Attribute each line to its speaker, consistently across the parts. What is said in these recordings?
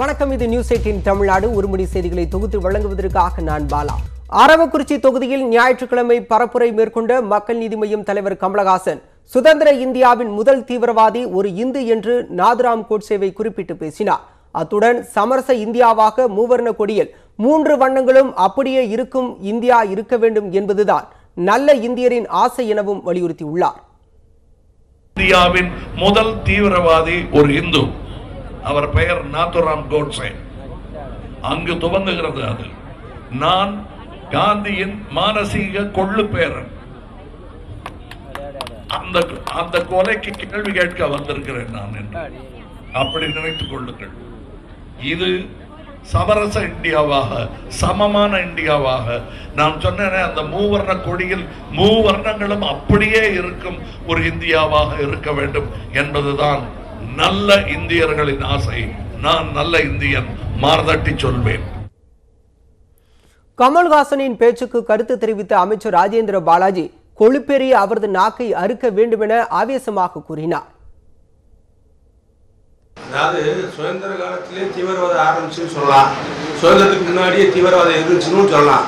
Speaker 1: வணக்கம் இது news eighteen Tamil Nadu. ஒருமணி செய்திகளை தொகுத்து வழங்குவதற்காக நான் பாலா. அரவக்குறிச்சி தொகுதியில் ஞாயிற்றுக்கிழமை பரப்புரை மேற்கொண்ட மக்கள் நீதி மய்யம் தலைவர் கமலஹாசன் சுதந்திர இந்தியாவின் முதல் தீவிரவாதி ஒரு இந்து என்று நாதுராம் கோட்சேவை குறிப்பிட்டு பேசினார். அத்துடன் சமரச இந்தியாவாக மூவர்ண கொடியில் மூன்று வண்ணங்களும் அப்படியே இருக்கும் இந்தியா இருக்க வேண்டும் என்பதுதான் நல்ல இந்தியரின் ஆசை எனவும் வலியுறுத்தியுள்ளார்.
Speaker 2: இந்தியாவின் முதல் தீவிரவாதி ஒரு இந்து. அவர் பெயர் நாத்துராம் கோட்ஸே. அங்கு துவங்குகிறது அது. நான் காந்தியின் மானசீக கொள்ளு பேரன். அந்த அந்த கொலைக்கு கேள்வி கேட்க வந்திருக்கிறேன் நான் என்று. அப்படி நினைத்துக் கொள்ளுங்கள். இது சமரச இந்தியாவாக சமமான இந்தியாவாக. நான் சொன்னேனே அந்த மூவர்ண கொடியில் மூவர்ணங்களும் அப்படியே இருக்கும் ஒரு இந்தியாவாக இருக்க வேண்டும் என்பதுதான் நல்ல இந்தியர்களின் ஆசை நான் நல்ல இந்தியன் மார்தட்டி சொல்வேன்.
Speaker 1: கமல்ஹாசனின் பேச்சுக்கு கருத்து தெரிவித்த அமைச்சர் ராஜேந்திர பாலாஜி கொழுப்பெறிய அவரது நாக்கை அறுக்க வேண்டுமென ஆவேசமாக கூறினார்.
Speaker 3: அதாவது சுதந்திர காலத்திலே தீவிரவாதம் ஆரம்பிச்சுன்னு சொல்லலாம். சுதந்திரத்துக்கு முன்னாடியே தீவிரவாதம் இருந்துச்சுன்னு சொல்லலாம்.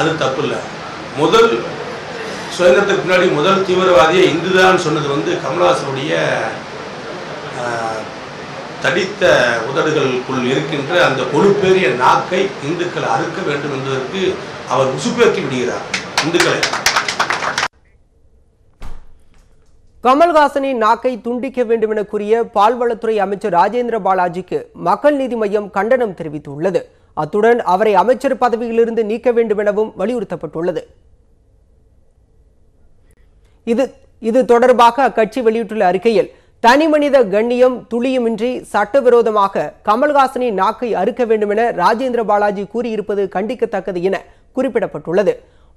Speaker 3: அது தப்பு இல்லை முதல் சுதந்திரத்துக்கு முன்னாடி முதல் தீவிரவாதியை இந்துதான் சொன்னது வந்து கமலஹாசனுடைய தடித்த உதடுகளுக்குள் இருக்கின்ற அந்த கொழுப்பேறிய நாக்கை இந்துக்கள் அறுக்க வேண்டும் என்பதற்கு அவர் உசுப்பேற்றி விடுகிறார். இந்துக்களை.
Speaker 1: கமல்ஹாசனின் நாக்கை துண்டிக்க வேண்டும் என கூறிய பால்வளத்துறை அமைச்சர் ராஜேந்திர பாலாஜிக்கு மக்கள் நீதி மையம் கண்டனம் தெரிவித்துள்ளது. அத்துடன் அவரை அமைச்சர் பதவியிலிருந்து நீக்க வேண்டும் எனவும் வலியுறுத்தப்பட்டுள்ளது. இது இது தொடர்பாக அக்கட்சி வெளியிட்டுள்ள அறிக்கையில் தனிமனித கண்ணியம் துளியுமின்றி சட்டவிரோதமாக கமல்ஹாசனின் நாக்கை அறுக்க வேண்டும் என ராஜேந்திர பாலாஜி கூறியிருப்பது கண்டிக்கத்தக்கது என குறிப்பிடப்பட்டுள்ளது.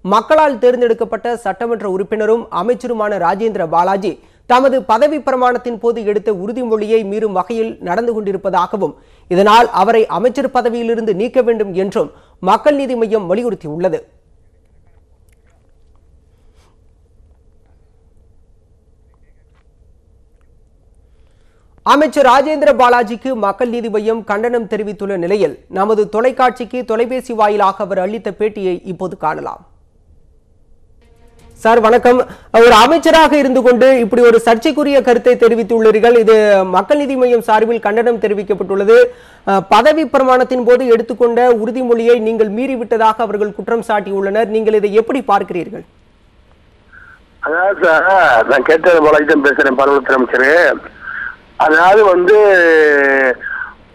Speaker 1: மக்களால் தேர்ந்தெடுக்கப்பட்ட சட்டமன்ற உறுப்பினரும் அமைச்சருமான ராஜேந்திர பாலாஜி தமது பதவி பிரமாணத்தின் போது எடுத்த உறுதிமொழியை மீறும் வகையில் நடந்து கொண்டிருப்பதாகவும் இதனால் அவரை அமைச்சர் பதவியிலிருந்து நீக்க வேண்டும் என்றும் மக்கள் நீதி மையம் வலியுறுத்தியுள்ளது. அமைச்சர் ராஜேந்திர பாலாஜிக்கு மக்கள் நீதி மையம் கண்டனம் தெரிவித்துள்ள நிலையில் நமது தொலைக்காட்சிக்கு தொலைபேசி வாயிலாக அவர் அளித்த பேட்டியை இப்போது காணலாம். சார் வணக்கம். ஒரு அமைச்சராக இருந்து கொண்டு இப்படி ஒரு சர்ச்சைக்குரிய கருத்தை தெரிவித்துள்ளீர்கள். இது மக்கள் நீதி மையம் சார்பில் கண்டனம் தெரிவிக்கப்பட்டுள்ளது. பதவி பிரமாணத்தின் போது எடுத்துக்கொண்ட உறுதிமொழியை நீங்கள் மீறிவிட்டதாக அவர்கள் குற்றம் சாட்டியுள்ளனர். நீங்கள் இதை எப்படி பார்க்கிறீர்கள்?
Speaker 4: அதாவது நான் கேட்டது போல பேசுறேன் பருவத்துறை அமைச்சர். அதாவது வந்து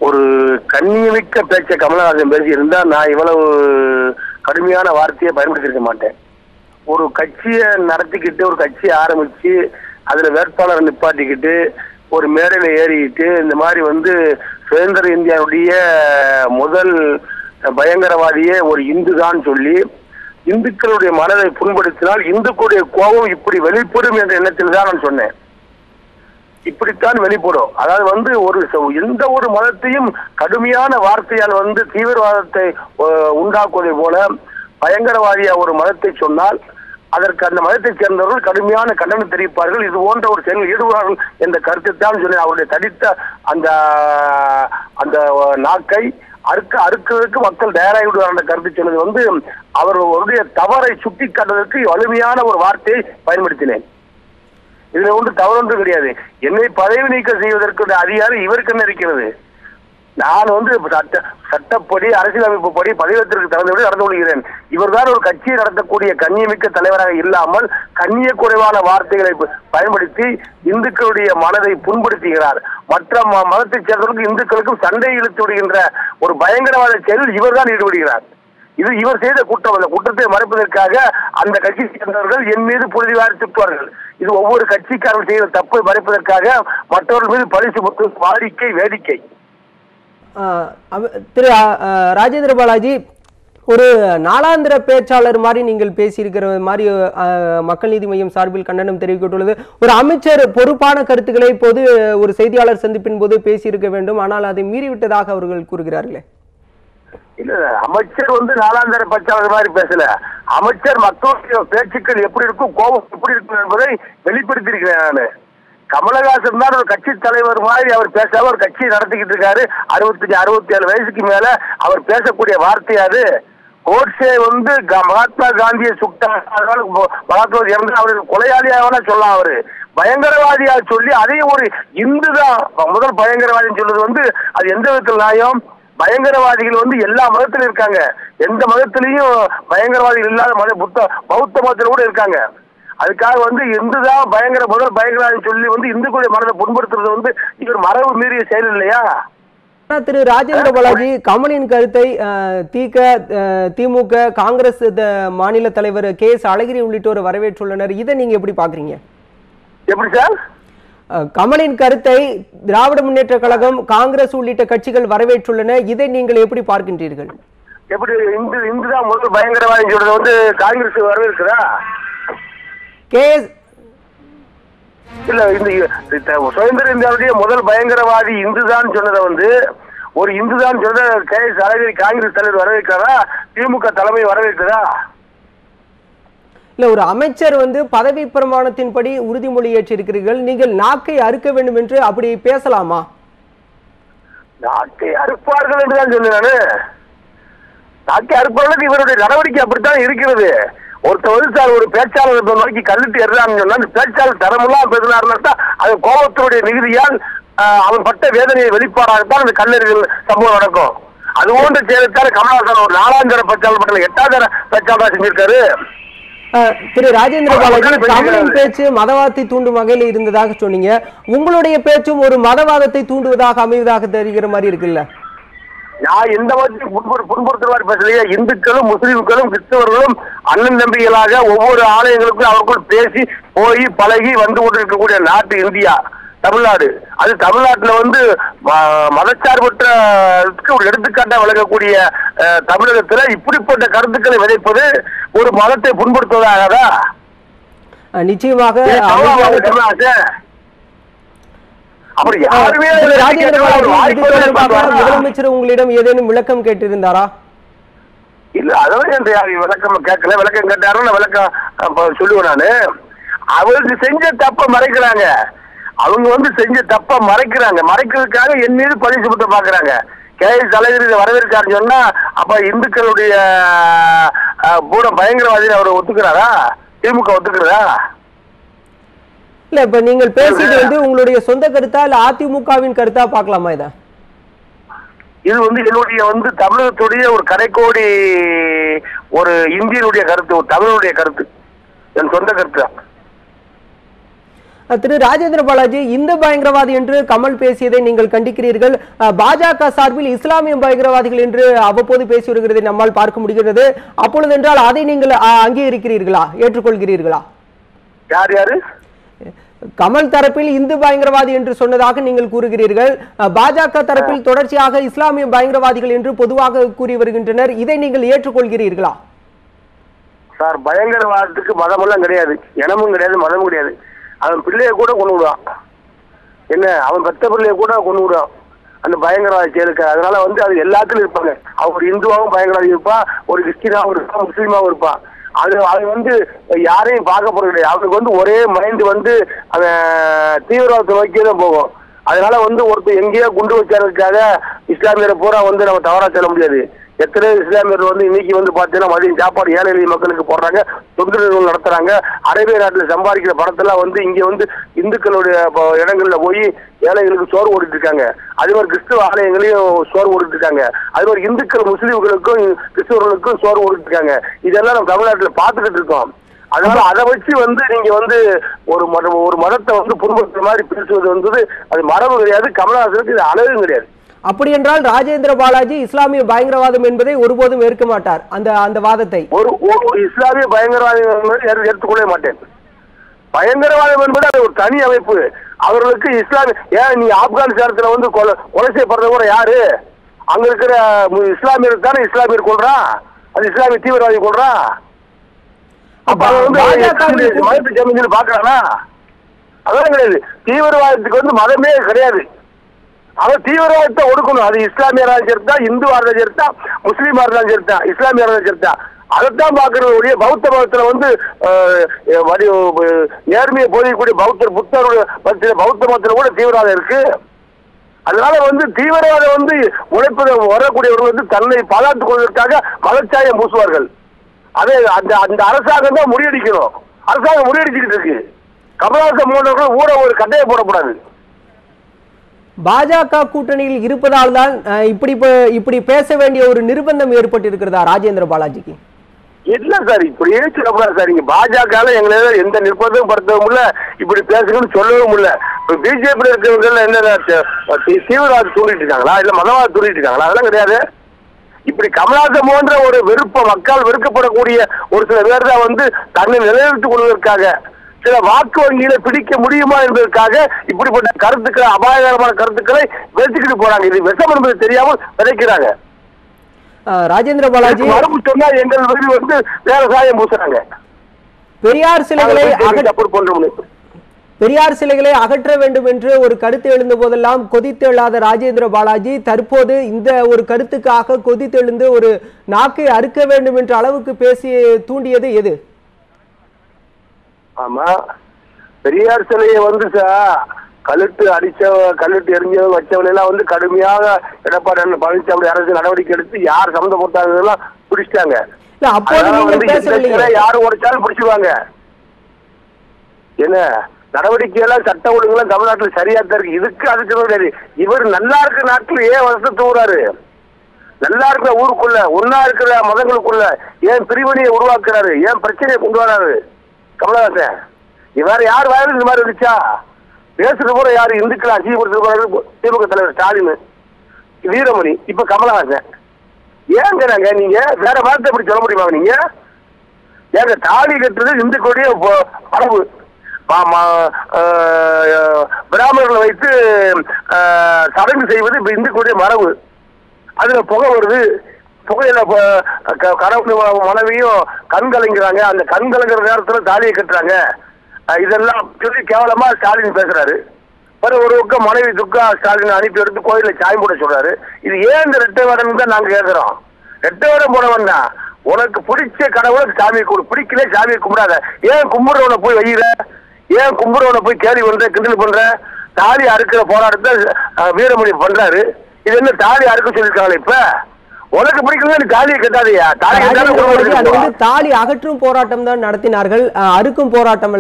Speaker 4: ஒரு கண்ணியமிக்க பேச்சை கமலஹாசன் பேசி இருந்தா நான் இவ்வளவு கடுமையான வார்த்தையை பயன்படுத்தியிருக்க மாட்டேன். ஒரு கட்சியை நடத்திக்கிட்டு ஒரு கட்சியை ஆரம்பிச்சு அதுல வேட்பாளரை நிப்பாட்டிக்கிட்டு ஒரு மேடையில ஏறிக்கிட்டு இந்த மாதிரி வந்து சுதந்திர இந்தியாவுடைய முதல் பயங்கரவாதியே ஒரு இந்து தான் சொல்லி இந்துக்களுடைய மனதை புண்படுத்தினால் இந்துக்களுடைய கோபம் இப்படி வெளிப்படும் என்ற எண்ணத்தில் தான் நான் சொன்னேன். இப்படித்தான் வெளிப்படும். அதாவது வந்து ஒரு எந்த ஒரு மதத்தையும் கடுமையான வார்த்தையால் வந்து தீவிரவாதத்தை உண்டாக்குவதை போல பயங்கரவாதியா ஒரு மதத்தை சொன்னால் அதற்கு அந்த மதத்தைச் சேர்ந்தவர்கள் கடுமையான கண்டனம் தெரிவிப்பார்கள். இது போன்ற ஒரு செயலில் ஈடுபடுவார்கள் என்ற கருத்தை தான் சொல்லி அவருடைய தடித்த அந்த அந்த நாக்கை அறுக்க அறுக்கிறதுக்கு மக்கள் தயாராகி விடுவார் என்ற கருத்து சொன்னது வந்து அவர்களுடைய தவறை சுட்டி காட்டுவதற்கு வலிமையான ஒரு வார்த்தையை பயன்படுத்தினேன். இதுல ஒன்று தவறு ஒன்றும் கிடையாது. என்னை பதவி நீக்கம் செய்வதற்கு அதிகாரம் இவருக்கு என்ன இருக்கிறது? நான் வந்து சட்ட சட்டப்படி அரசியலமைப்பு படி பதவியத்திற்கு தகுந்தபடி நடந்து கொள்கிறேன். இவர்தான் ஒரு கட்சியை நடத்தக்கூடிய கண்ணியமிக்க தலைவராக இல்லாமல் கண்ணிய குறைவான வார்த்தைகளை பயன்படுத்தி இந்துக்களுடைய மனதை புண்படுத்துகிறார். மற்ற ம- மதத்தைச் சேர்ந்தவர்களுக்கும் இந்துக்களுக்கும் சண்டை இழுத்து விடுகின்ற ஒரு பயங்கரவாத செயலில் இவர்தான் ஈடுபடுகிறார். இது இவர் செய்த குற்றம் அந்த குற்றத்தை மறைப்பதற்காக அந்த கட்சி சேர்ந்தவர்கள் என் மீது புழுதிவாரி திட்டுவார்கள் இது ஒவ்வொரு கட்சிக்காரர்கள் செய்த தப்பை மறைப்பதற்காக மற்றவர்கள் மீது பழி சுமத்தும் வாடிக்கை வேடிக்கை.
Speaker 1: திரு ராஜேந்திர பாலாஜி ஒரு நாளாந்திர பேச்சாளர் மாதிரி நீங்கள் பேசியிருக்கிற மாதிரி மக்கள் நீதி மையம் சார்பில் கண்டனம் தெரிவிக்கப்பட்டுள்ளது. ஒரு அமைச்சர் பொறுப்பான கருத்துக்களை இப்போது ஒரு செய்தியாளர் சந்திப்பின் போது பேசியிருக்க வேண்டும். ஆனால் அதை மீறிவிட்டதாக அவர்கள் கூறுகிறார்களே.
Speaker 4: இல்ல அமைச்சர் வந்து நாலாந்தர பச்சாளர் மாதிரி பேசல. அமைச்சர் மக்களுடைய பேச்சுக்கள் எப்படி இருக்கும் கோபம் எப்படி இருக்கும் என்பதை வெளிப்படுத்தியிருக்கிறேன் நானு. கமலஹாசன் தான் ஒரு கட்சி தலைவர் மாதிரி அவர் பேசாம ஒரு கட்சி நடத்திக்கிட்டு இருக்காரு. அறுபத்தஞ்சு அறுபத்தி ஏழு வயசுக்கு மேல அவர் பேசக்கூடிய வார்த்தை அது. கோட்ஸே வந்து க- மகாத்மா காந்தியை சுட்டார் அதனால மகாத்மா இறந்து அவர் கொலையாளியாக சொல்லலாம் அவரு. பயங்கரவாதியா சொல்லி அதையும் ஒரு இந்து தான் முதல் பயங்கரவாதின்னு சொல்றது வந்து அது எந்த விதத்தில் நியாயம்? பயங்கரவாதிகள் வந்து எல்லா மதத்திலும் இருக்காங்க. எந்த மதத்திலையும் பயங்கரவாதிகள் இல்லாத மத புத்த பௌத்த மதத்தில் கூட இருக்காங்க. அதுக்காக வந்து இந்து தான் பயங்கர முதல் பயங்கரவாதி சொல்லி வந்து இந்துக்களுடைய மனதை புண்படுத்துறது வந்து இவர் மரபு மீறிய செயல் இல்லையா?
Speaker 1: திரு ராஜேந்திர பாலாஜி கமலின் கருத்தை அஹ், திமுக காங்கிரஸ் மாநில தலைவர் கே எஸ் அழகிரி உள்ளிட்டோர் வரவேற்றுள்ளனர். இதை நீங்க எப்படி பாக்குறீங்க
Speaker 4: எப்படி சார்?
Speaker 1: கமலின் கருத்தை திராவிட முன்னேற்ற கழகம் காங்கிரஸ் உள்ளிட்ட கட்சிகள் வரவேற்றுள்ளன. இதை நீங்கள் எப்படி பார்க்கின்றீர்கள்?
Speaker 4: எப்படி இந்து இந்து தான் முதல் பயங்கரவாதி சொல்றது வந்து காங்கிரஸ் வரவேற்கிறா?
Speaker 1: கே எஸ்
Speaker 4: இல்ல இந்த இந்த சுதந்திர இந்தியாவுடைய முதல் பயங்கரவாதி இந்துதான் சொன்னதை வந்து ஒரு இந்துதான் சொன்னதை கே எஸ் அழகிரி காங்கிரஸ் தலைவர் வரவேற்கிறாரா? திமுக தலைமை வரவேற்கிறா
Speaker 1: இல்லை ஒரு அமைச்சர் வந்து பதவி பிரமாணத்தின்படி உறுதிமொழி ஏற்றிருக்கிறீர்கள். நீங்கள் நாக்கை அறுக்க வேண்டும் என்று அப்படி பேசலாமா?
Speaker 4: நாட்டை அறுப்பார்கள் என்றுதான் தான் நாக்கை நாட்டை அறுப்பார்கள் இவருடைய நடவடிக்கை அப்படித்தான் இருக்கிறது. ஒருத்தர் வந்து சார் ஒரு பேச்சாளர் இப்ப நோக்கி கல்லுட்டு எறான்னு சொன்னா அந்த பேச்சாளர் தரமெல்லாம் பேசினாருன்னா தான் அது கோபத்தினுடைய மிகுதியால் அவன் பட்ட வேதனையை வெளிப்பாடாகத்தான் அந்த கல்லறிகள் சம்பவம் நடக்கும். அது போன்ற செயலத்தால் கமலஹாசன் ஒரு நாலாந்தர பேச்சாளர் பட்டியல எட்டாந்தர பேச்சாளராக செஞ்சிருக்காரு.
Speaker 1: திரு ராஜேந்திர பாலாஜி தமிழின். பேச்சு மதவாதத்தை தூண்டும் வகையில் இருந்ததாக சொன்னீங்க. உங்களுடைய பேச்சும் ஒரு மதவாதத்தை தூண்டுவதாக அமைவதாக தெரிகிற மாதிரி இருக்குல்ல?
Speaker 4: நான் எந்த மாதிரி புண்படு புண்படுத்துற மாதிரி பேசலையே. இந்துக்களும் முஸ்லிம்களும் கிறிஸ்தவர்களும் அண்ணன் தம்பிகளாக ஒவ்வொரு ஆலயங்களுக்கும் அவருக்குள் பேசி போய் பழகி வந்து கொண்டிருக்கக்கூடிய நாட்டு இந்தியா. தமிழ்நாடு. அது தமிழ்நாட்டுல வந்து ம- மதச்சார்பற்றதுக்கு ஒரு எடுத்துக்காட்டா விளங்கக்கூடிய தமிழகத்துல இப்படிப்பட்ட கருத்துக்களை விதைப்பது ஒரு மதத்தை புண்படுத்துவதாகதா
Speaker 1: நிச்சயமாக. முதலமைச்சர் உங்களிடம் ஏதேனும் விளக்கம் கேட்டிருந்தாரா?
Speaker 4: இல்ல என் யார் விளக்கம் கேட்கல. விளக்கம் கேட்டாருன்னு நான் விளக்கம் சொல்லுவேன் நானு. அவருக்கு செஞ்ச தப்ப மறைக்கிறாங்க. அவங்க வந்து செஞ்ச தப்ப மறைக்கிறாங்க. மறைக்கிறதுக்காக என் மீது பழி சுமத்த பாக்குறாங்க கே எஸ் அழகிரி வரவேற்காருன்னு சொன்னா அப்ப இந்துக்களுடைய பூட பயங்கரவாதி அவர் ஒத்துக்கிறாரா? திமுக ஒத்துக்கிறதா?
Speaker 1: இல்ல இப்ப நீங்கள் பேசியது வந்து உங்களுடைய சொந்த கருத்தா இல்ல அதிமுகவின் கருத்தா பார்க்கலாமா இதை?
Speaker 4: இது வந்து என்னுடைய வந்து தமிழகத்துடைய ஒரு கடைக்கோடி ஒரு இந்தியனுடைய கருத்து ஒரு தமிழனுடைய கருத்து. என் சொந்த கருத்து தான்
Speaker 1: திரு ராஜேந்திர பாலாஜி இந்த பயங்கரவாதி என்று கமல் பேசியதை நீங்கள் கண்டிக்கிறீர்கள். பாஜக சார்பில் இஸ்லாமிய பயங்கரவாதிகள் என்று அவ்வப்போது பேசி வருகிறதை நம்மால் பார்க்க முடிகிறது. அப்பொழுது என்றால் அதை நீங்கள் அங்கீகரிக்கிறீர்களா ஏற்றுக்கொள்கிறீர்களா?
Speaker 4: யார் யாரு?
Speaker 1: கமல் தரப்பில் இந்து பயங்கரவாதி என்று சொன்னதாக நீங்கள் கூறுகிறீர்கள். பாஜக தரப்பில் தொடர்ச்சியாக இஸ்லாமிய பயங்கரவாதிகள் என்று பொதுவாக கூறி வருகின்றனர். இதை நீங்கள் ஏற்றுக்கொள்கிறீர்களா?
Speaker 4: சார் பயங்கரவாதத்துக்கு மதமெல்லாம் கிடையாது. இனமும் கிடையாது மதமும் கிடையாது. அவன் பிள்ளைய கூட கொண்டு விடுவான். என்ன? அவன் பெத்த பிள்ளைய கூட கொண்டு விடுவான். அந்த பயங்கரவாத செயலுக்கு. அதனால வந்து அது எல்லாத்துலயும் இருப்பாங்க. அவன் ஒரு இந்துவாகவும் பயங்கரவாதி இருப்பான். ஒரு கிறிஸ்டினாவும் இருப்பான். முஸ்லீமாவும் இருப்பான். அது அது வந்து யாரையும் பார்க்க போறது கிடையாது. அவனுக்கு வந்து ஒரே மைண்ட் வந்து அவன் தீவிரவாதத்தை நோக்கியே தான் போகும். அதனால வந்து ஒருத்தர் எங்கேயோ குண்டு வச்சாருக்காக இஸ்லாமியரை பூரா வந்து நம்ம தவறா சொல்ல முடியாது. எத்தனை இஸ்லாமியர் வந்து இன்னைக்கு வந்து பாத்தீங்கன்னா மதியம் சாப்பாடு ஏழை எளிய மக்களுக்கு போடுறாங்க தொண்டு நிறுவனம் நடத்துறாங்க. அரேபிய நாட்டில் சம்பாதிக்கிற பணத்தெல்லாம் வந்து இங்க வந்து இந்துக்களுடைய இடங்கள்ல போய் ஏழைகளுக்கு சோறு ஓடிட்டு இருக்காங்க அதே மாதிரி கிறிஸ்துவ ஆலயங்களையும் சோறு ஓடிட்டு இருக்காங்க அதே மாதிரி இந்துக்கள் முஸ்லீம்களுக்கும் கிறிஸ்துவர்களுக்கும் சோறு ஓடிட்டு இருக்காங்க இதெல்லாம் நம்ம தமிழ்நாட்டில் பார்த்துக்கிட்டு இருக்கோம். அதனால அதை வச்சு வந்து நீங்க வந்து ஒரு மத ஒரு மதத்தை வந்து புண்படுத்துற மாதிரி பேசுவது வந்து அது மரபு கிடையாது கமலஹாசனுக்கு இது அழகும் கிடையாது.
Speaker 1: அப்படி என்றால் ராஜேந்திர பாலாஜி இஸ்லாமிய பயங்கரவாதம் என்பதை ஒருபோதும் ஏற்க மாட்டார். அந்த அந்த வாதத்தை.
Speaker 4: ஒரு இஸ்லாமிய பயங்கரவாதம் என்பதை ஏற்று- ஏற்றுக்கொள்ளவே மாட்டேன். பயங்கரவாதம் என்பது அது ஒரு தனி அமைப்பு. அவர்களுக்கு இஸ்லாமிய ஏன் நீ ஆப்கானிஸ்தானத்துல வந்து கொலை கொலை செய்யப்படுறது கூட யாரு? அங்க இருக்கிற இஸ்லாமியர் தானே இஸ்லாமியர் கொள்றான் அது இஸ்லாமிய தீவிரவாதி கொள்றான் அப்ப வந்து பாக்குறானா அதெல்லாம் கிடையாது. தீவிரவாதத்துக்கு வந்து மதமே கிடையாது. அவன் தீவிரவாதத்தை ஒடுக்கணும். அது இஸ்லாமியராக சேர்த்தா இந்துவா இருந்தா சரித்தா முஸ்லீமா இருந்தாலும் சேர்த்தா இஸ்லாமியராக சேர்த்தா அதைத்தான் பார்க்கறது ஒழிய பௌத்த மதத்துல வந்து வடி நேர்மையை போதிக்கக்கூடிய பௌத்தர் புத்தருடைய மதத்துல பௌத்த மதத்துல கூட தீவிரவாதம் இருக்கு. அதனால வந்து தீவிரவாதம் வந்து உழைப்பது வரக்கூடியவர்கள் வந்து தன்னை பாதுகாத்துக் கொள்வதற்காக மதச்சாயம் பூசுவார்கள். அதே அந்த அந்த அரசாங்கம் தான் முறியடிக்கணும். அரசாங்கம் முறியடிச்சுக்கிட்டு இருக்கு. கமலஹாசன் போன்றவர்கள் ஊட ஒரு கட்டையை போடக்கூடாது.
Speaker 1: பாஜக கூட்டணியில் இருப்பதால் தான் இப்படி இப்படி பேச வேண்டிய ஒரு நிர்பந்தம் ஏற்பட்டிருக்கிறதா ராஜேந்திர பாலாஜிக்கு?
Speaker 4: இல்ல சார் இப்படியே சொல்லக்கூடாது சார். நீங்க பாஜக எங்களால எந்த நிர்பந்தம் படுத்தவும் இல்ல இப்படி பேசணும்னு சொல்லவும் இல்ல. இப்ப பிஜேபி இருக்கிறவங்க என்ன தீ- தீவிரவாதம் தூண்டிட்டு இருக்காங்களா? இல்ல மதவாதம் தூண்டிட்டு இருக்காங்களா? அதெல்லாம் கிடையாது. இப்படி கமலாசம் போன்ற ஒரு வெறுப்ப மக்கள் வெறுக்கப்படக்கூடிய ஒரு சில பேர் தான் வந்து தன்னை நிலைநிறுத்திக் கொள்வதற்காக சில வாக்கு வங்கியில பிடிக்க முடியுமா என்பதற்காக இப்படிப்பட்ட கருத்துக்களை அபாயகரமான கருத்துக்களை விதைச்சுக்கிட்டு போறாங்க. இது விஷம் என்பது தெரியாமல் விதைக்கிறாங்க.
Speaker 1: ராஜேந்திர பாலாஜி.
Speaker 4: மரபு சொன்னா எங்கள் வந்து வேற சாயம் பூசுறாங்க.
Speaker 1: பெரியார் சிலைகளை பெரியார் சிலைகளை அகற்ற வேண்டும் என்று ஒரு கருத்து எழுந்த போதெல்லாம் கொதித்தெழாத ராஜேந்திர பாலாஜி தற்போது இந்த ஒரு கருத்துக்காக கொதித்தெழுந்து ஒரு நாக்கை அறுக்க வேண்டும் என்ற அளவுக்கு பேசி தூண்டியது எது?
Speaker 4: ஆமா. பெரியார் சிலையை வந்து சார் கழுத்து அடிச்ச கழுத்து எரிஞ்சவங்க வச்சவங்க எல்லாம் வந்து கடுமையாக எடப்பாடி பழனிசாமி அரசு நடவடிக்கை எடுத்து யார் சம்மந்தப்பட்டாங்க பிடிச்சிட்டாங்க.
Speaker 1: இல்ல அப்போது
Speaker 4: அதனால
Speaker 1: நீங்கள்
Speaker 4: வந்து எந்த சிலை
Speaker 1: பேசவில்லையே
Speaker 4: யாரு உடைச்சாலும் பிடிச்சிருவாங்க என்ன? நடவடிக்கை எல்லாம் சட்ட ஒழுங்குலாம் தமிழ்நாட்டில் சரியா தான் இருக்கு. இதுக்கு அதுக்கு கிடையாது இவர் நல்லா இருக்கிற நாட்டில் ஏன் வருஷத்தை தூறாரு நல்லா இருக்கிற ஊருக்குள்ள ஒன்னா இருக்கிற மதங்களுக்குள்ள ஏன் பிரிவினையை உருவாக்குறாரு? ஏன் பிரச்சனையை கொண்டு வராரு? கமலஹாசன் இவர் யார் வாயிலும் இந்த மாதிரி இருந்துச்சா பேசுற கூட யாரு? இந்துக்களை அசிங்கப்படுத்துறது திமுக தலைவர் ஸ்டாலின் வீரமணி இப்ப கமலஹாசன். ஏங்கிறாங்க நீங்க? வேற வார்த்தை இப்படி சொல்ல முடியுமா நீங்க? ஏங்க தாலி கட்டுறது இந்துக்களுடைய அளவு மரபு பிராமணர்களை வைத்து சடங்கு செய்வது இந்துக்களுடைய மரபு. அதுல புகை வருது. புகையில ப- க- கணவன் மனைவியும் கண் கலங்கிறாங்க. அந்த கண் கலங்குற நேரத்துல தாலியை கட்டுறாங்க. இதெல்லாம் சொல்லி கேவலமா ஸ்டாலின் பேசுறாரு. பிறகு ஒரு பக்கம் மனைவி துக்கா ஸ்டாலின் அனுப்பி எடுத்து கோயில சாயம் போட சொல்றாரு. இது ஏன் இந்த ரெட்டை வேடம் தான் நாங்க கேட்கிறோம் ரெட்டை வரம் போனவன் தான் உனக்கு பிடிச்ச கடவுளுக்கு சாமி கொடு பிடிக்கல சாமியை கும்பிடாத. ஏன் கும்பிடுறவனை போய் வைகிற ஏன் கும்பிடுறவனை போய் கேள்வி பண்ற கிண்டல் பண்ற? தாலி அறுக்கிற போராட்டத்தை வீரமணி பண்றாரு. இது என்ன தாலி அறுக்க சொல்லியிருக்காங்களே இப்ப? உனக்கு பிடிக்கல தாலியை கட்டாதயா?
Speaker 1: அது வந்து தாலி அகற்றும் போராட்டம் தான் நடத்தினார்கள். அறுக்கும் போராட்டம்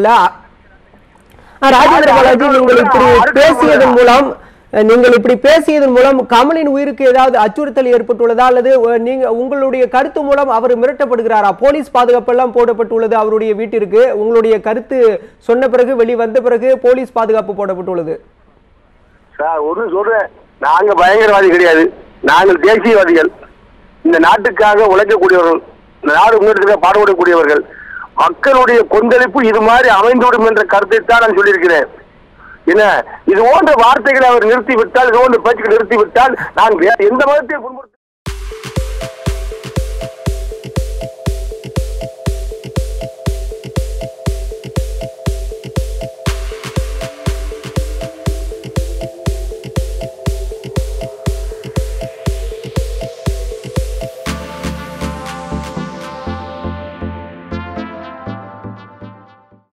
Speaker 1: அஹ், ராஜேந்திர பாலாஜி நீங்கள் இப்படி பேசியதன் மூலம் நீங்கள் இப்படி பேசியதன் மூலம் கமலின் உயிருக்கு ஏதாவது அச்சுறுத்தல் ஏற்பட்டுள்ளதா? அல்லது நீங்க உங்களுடைய கருத்து மூலம் அவர் மிரட்டப்படுகிறாரா? போலீஸ் பாதுகாப்பு எல்லாம் போடப்பட்டுள்ளது அவருடைய வீட்டிற்கு. உங்களுடைய கருத்து சொன்ன பிறகு வெளிவந்த பிறகு போலீஸ் பாதுகாப்பு போடப்பட்டுள்ளது.
Speaker 4: சார் ஒண்ணு சொல்றேன். நாங்க பயங்கரவாதி கிடையாது. நாங்கள் தேசியவாதிகள். இந்த நாட்டுக்காக உழைக்கக்கூடியவர்கள் இந்த நாடு முன்னெடுக்க பாடுபடக்கூடியவர்கள் மக்களுடைய கொந்தளிப்பு இது மாதிரி அமைந்துவிடும் என்ற கருத்தை தான் நான் சொல்லியிருக்கிறேன். என்ன? இது போன்ற வார்த்தைகளை அவர் நிறுத்திவிட்டால் இது போன்ற பேச்சுக்கள் நிறுத்திவிட்டால் நான் எந்த மதத்தையும் புண்படுத்த